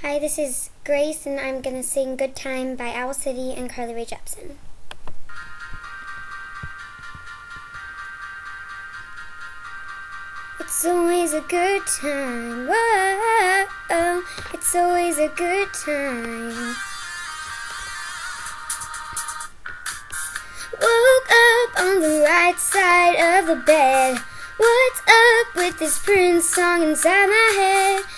Hi, this is Grace, and I'm going to sing Good Time by Owl City and Carly Rae Jepsen. It's always a good time. Whoa, it's always a good time. Woke up on the right side of the bed. What's up with this Prince song inside my head?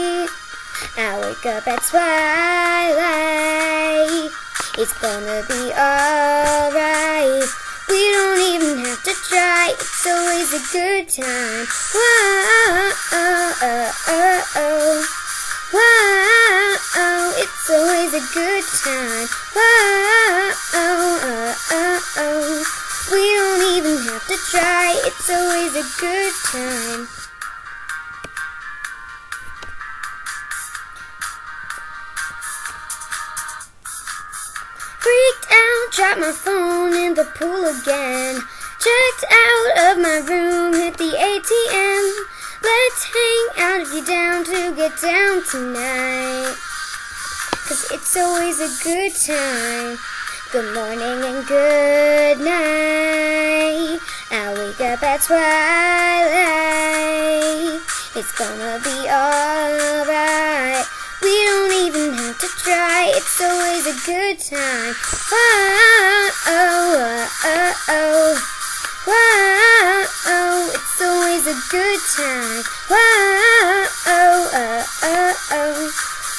I wake up at twilight. It's gonna be alright. We don't even have to try. It's always a good time. Whoa, oh, oh, oh, oh. Whoa, oh, it's always a good time. Whoa, oh, oh, oh. We don't even have to try. It's always a good time. Dropped my phone in the pool again. Checked out of my room, hit the ATM. Let's hang out if you're down to get down tonight. Cause it's always a good time. Good morning and good night. I wake up at twilight. It's gonna be alright. It's always a good time. Whoa, oh, oh, oh, oh, it's always a good time. Whoa, oh, oh, oh.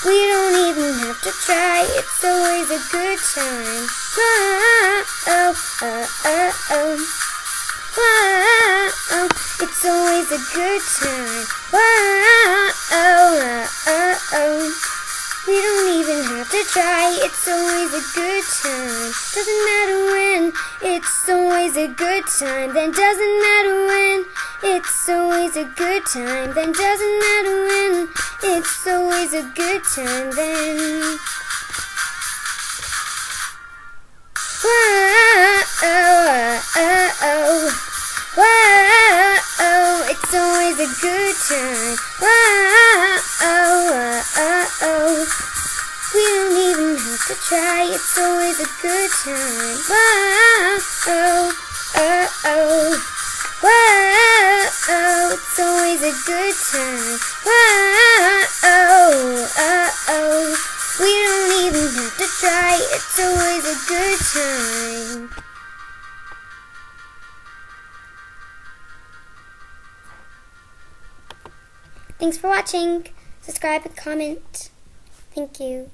We don't even have to try. It's always a good time. Whoa, oh, oh, oh, oh. It's always a good time. Oh, oh, oh, oh. Have to try. It's always a good time. Doesn't matter when. It's always a good time. Then doesn't matter when. It's always a good time. Then doesn't matter when. It's always a good time. Then. Whoa, it's always a good time. Whoa, to try. It's always a good time. Whoa, oh, oh, oh. Whoa, oh, it's always a good time. Whoa, oh, oh, oh. We don't even have to try. It's always a good time. Thanks for watching. Subscribe and comment. Thank you.